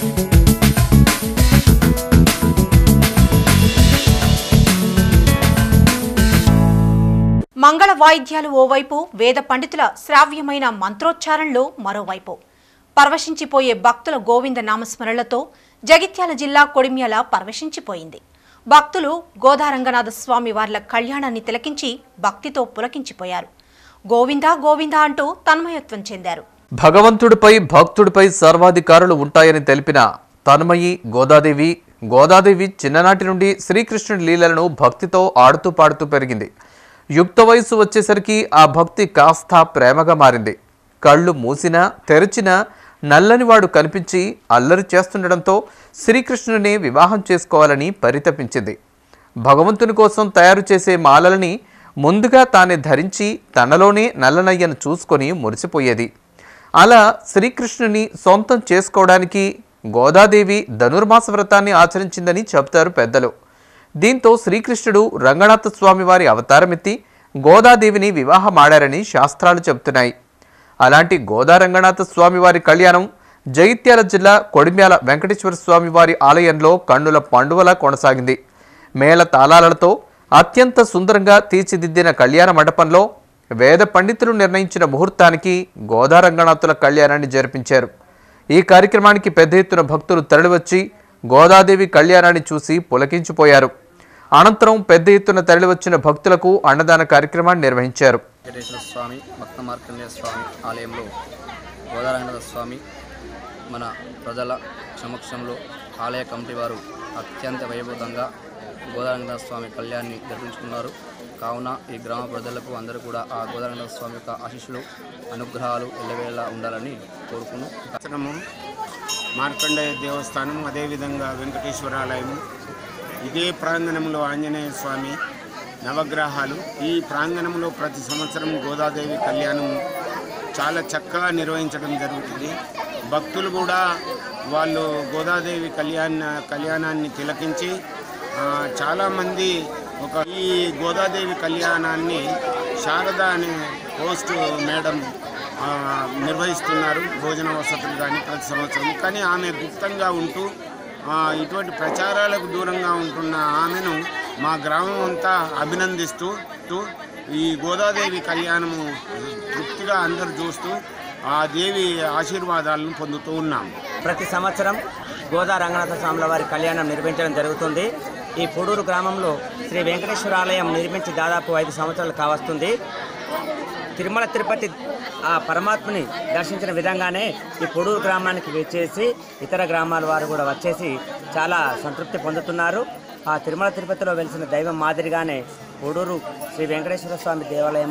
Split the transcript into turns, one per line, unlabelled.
మంగళ వాయిద్యాలు ఓవైపు వేద పండితుల శ్రావ్యమైన మంత్రోచ్చారణలు మరోవైపు. పర్వశించిపోయే భక్తుల గోవింద నామస్మరణలతో జగిత్యాల జిల్లా కొడిమ్యాల పర్వశించిపోయింది. భక్తులు గోదారంగనాథ స్వామి వార్ల కళ్యాణాన్ని తిలకించి భక్తితో పులకించిపోయారు. గోవిందా గోవిందా అంటూ తన్మయత్వం చెందారు.
భగవంతుడిపై భక్తుడిపై సర్వాధికారులు ఉంటాయని తెలిపిన తన్మయి గోదాదేవి. గోదాదేవి చిన్ననాటి నుండి శ్రీకృష్ణుడి లీలలను భక్తితో ఆడుతూ పాడుతూ పెరిగింది. యుక్త వయసు వచ్చేసరికి ఆ భక్తి కాస్త ప్రేమగా మారింది. కళ్ళు మూసినా తెరిచినా నల్లనివాడు కనిపించి అల్లరి చేస్తుండడంతో శ్రీకృష్ణుని వివాహం చేసుకోవాలని పరితపించింది. భగవంతుని కోసం తయారు చేసే మాలలని ముందుగా తానే ధరించి తనలోనే నల్లనయ్యను చూసుకొని మురిసిపోయేది. అలా శ్రీకృష్ణుని సొంతం చేసుకోవడానికి గోదాదేవి ధనుర్మాస వ్రతాన్ని ఆచరించిందని చెబుతారు పెద్దలు. దీంతో శ్రీకృష్ణుడు రంగనాథ స్వామి వారి అవతారమెత్తి గోదాదేవిని వివాహమాడారని శాస్త్రాలు చెబుతున్నాయి. అలాంటి గోదా రంగనాథ స్వామి వారి కళ్యాణం జగిత్యాల జిల్లా కొడిమ్యాల వెంకటేశ్వర స్వామి వారి ఆలయంలో కన్నుల పండువలా కొనసాగింది. మేళ తాళాలతో అత్యంత సుందరంగా తీర్చిదిద్దిన కళ్యాణ మండపంలో వేద పండితులు నిర్ణయించిన ముహూర్తానికి గోదారంగనాథుల కళ్యాణాన్ని జరిపించారు. ఈ కార్యక్రమానికి పెద్ద ఎత్తున భక్తులు తరలివచ్చి గోదాదేవి కళ్యాణాన్ని చూసి పులకించిపోయారు. అనంతరం పెద్ద ఎత్తున తరలివచ్చిన భక్తులకు అన్నదాన కార్యక్రమాన్ని నిర్వహించారు.
స్వామి భక్త మార్కండేయ స్వామి ఆలయంలో గోదారంగనాథ స్వామి మన ప్రజల సమక్షంలో ఆలయ కమిటీ వారు అత్యంత వైభవంగా గోదారంగనాథ స్వామి కళ్యాణాన్ని జరిపించుకున్నారు. కావున ఈ గ్రామ ప్రజలకు అందరూ కూడా ఆ గోదావరి స్వామి యొక్క ఆశీస్సులు అనుగ్రహాలు ఎల్లవేళలా ఉండాలని కోరుకును.
ఆశ్రమం మార్కండేయ దేవస్థానం అదేవిధంగా వెంకటేశ్వరాలయం ఇదే ప్రాంగణంలో ఆంజనేయ స్వామి నవగ్రహాలు. ఈ ప్రాంగణంలో ప్రతి సంవత్సరం గోదాదేవి కళ్యాణం చాలా చక్కగా నిర్వహించడం జరుగుతుంది. భక్తులు కూడా వాళ్ళు గోదాదేవి కళ్యాణ కళ్యాణాన్ని తిలకించి చాలామంది ఒక ఈ గోదాదేవి కళ్యాణాన్ని శారద అనే పోస్ట్ మేడం నిర్వహిస్తున్నారు. భోజన వసతులు కానీ ప్రతి సంవత్సరం. కానీ ఆమె గుప్తంగా ఉంటూ ఇటువంటి ప్రచారాలకు దూరంగా ఉంటున్న ఆమెను మా గ్రామం అంతా అభినందిస్తూ ఈ గోదాదేవి కళ్యాణము తృప్తిగా అందరు చూస్తూ ఆ దేవి ఆశీర్వాదాలను పొందుతూ ఉన్నాము.
ప్రతి సంవత్సరం గోదా రంగనాథ స్వాముల వారి కళ్యాణం నిర్వహించడం జరుగుతుంది. ఈ పొడూరు గ్రామంలో శ్రీ వెంకటేశ్వర ఆలయం నిర్మించి దాదాపు ఐదు సంవత్సరాలు కావస్తుంది. తిరుమల తిరుపతి ఆ పరమాత్మని దర్శించిన విధంగానే ఈ పొడూరు గ్రామానికి వచ్చేసి ఇతర గ్రామాల వారు కూడా వచ్చేసి చాలా సంతృప్తి పొందుతున్నారు. ఆ తిరుమల తిరుపతిలో వెలిసిన దైవం మాదిరిగానే పొడూరు శ్రీ వెంకటేశ్వర స్వామి దేవాలయం